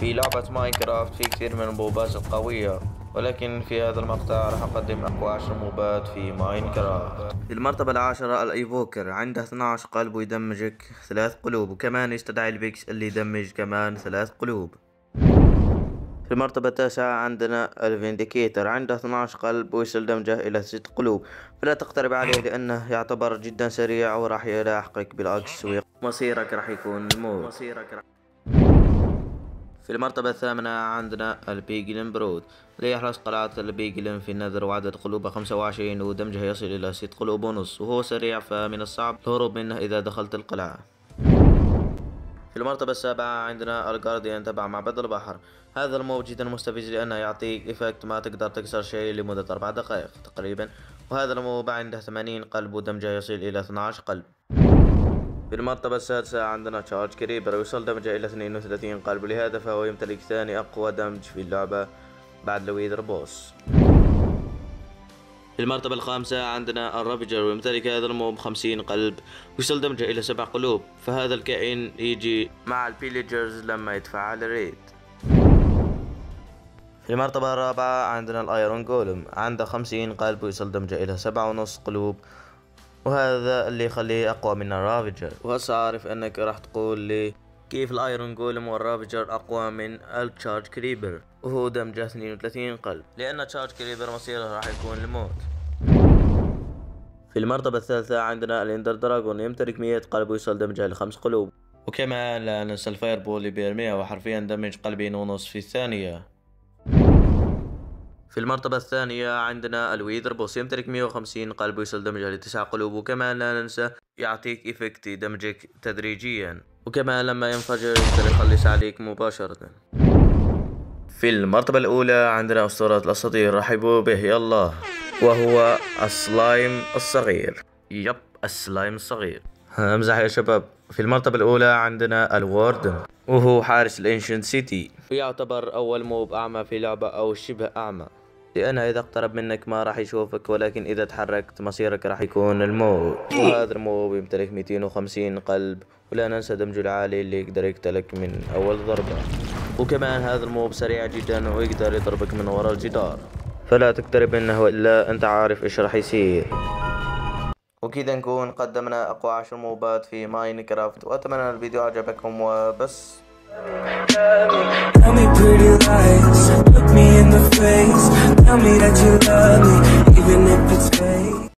في لعبة ماينكرافت في كثير من الموبات القوية ولكن في هذا المقطع راح أقدم أقوى عشر موبات في ماينكرافت. في المرتبة العاشرة ال Evoker. عنده 12 قلب ويدمجك ثلاث قلوب وكمان يستدعي ال Vex اللي يدمج كمان ثلاث قلوب. في المرتبة التاسعة عندنا ال Vindicator. عنده 12 قلب ويصل دمجه إلى ست قلوب. فلا تقترب عليه لأنه يعتبر جدا سريع وراح يلاحقك بالفأس ومصيرك راح يكون الموت. مصيرك راح في المرتبة الثامنة عندنا ال Piglin Brute اللي يحرس قلعة ال Piglin في ال Nether وعدد قلوبه خمسة وعشرين ودمجه يصل إلى ست قلوب ونص وهو سريع فمن الصعب الهروب منه إذا دخلت القلعة. في المرتبة السابعة عندنا ال Guardian تبع معبد البحر. هذا ال mob جدا مستفز لأنه يعطيك effect ما تقدر تكسر شيء لمدة أربع دقائق تقريبا وهذا ال mob عنده ثمانين قلب ودمجه يصل إلى 12 قلب. في المرتبة السادسة عندنا Charged Creeper يوصل دمجه إلى 32 قلب لهذا فهو يمتلك ثاني أقوى damage في اللعبة بعد ال Wither Boss في المرتبة الخامسة عندنا ال Ravager ويمتلك هذا ال mob 50 قلب ويوصل دمجه إلى سبع قلوب فهذا الكائن يجي مع ال Pillagers لما يتفعل raid في المرتبة الرابعة عندنا ال Iron Golem عنده 50 قلب ويوصل دمجه إلى سبعة ونص قلوب وهذا اللي يخليه أقوى من ال Ravager وهسه عارف أنك راح تقول لي كيف ال Iron Golem وال Ravager أقوى من ال Charged Creeper؟ وهو دمجه 32 قلب. لأن Charged Creeper مصيره راح يكون الموت في المرتبة الثالثة عندنا ال Ender Dragon يمتلك 100 قلب ويوصل دمجه لخمس قلوب. وكمان لا ننسى ال fireball اللي بيرميها وحرفيا damage قلبين ونص في الثانية. في المرتبة الثانية عندنا ال Wither Boss يمتلك 150 قلب ويصل دمجه لتسع قلوب وكمان لا ننسى يعطيك effect يدمجك تدريجيا وكمان لما ينفجر يقدر يخلص عليك مباشرة. في المرتبة الأولى عندنا أسطورة الأساطير رحبوا به يلا. وهو السلايم الصغير. Yep ال Slime الصغير. أمزح يا شباب. في المرتبة الأولى عندنا ال Warden وهو حارس ال Ancient City. ويعتبر أول mob أعمى في لعبة أو شبه أعمى. لأنه إذا اقترب منك ما راح يشوفك ولكن إذا تحركت مصيرك راح يكون الموت. وهذا الموب يمتلك 250 قلب ولا ننسى دمجه العالي اللي يقدر يقتلك من أول ضربة. وكمان هذا الموب سريع جدا ويقدر يضربك من وراء الجدار. فلا تقترب منه إلا أنت عارف إيش راح يصير. وكذا نكون قدمنا أقوى عشر موبات في ماينكرافت وأتمنى الفيديو عجبكم وبس. Tell me pretty lies, look me in the face. Tell me that you love me, even if it's fake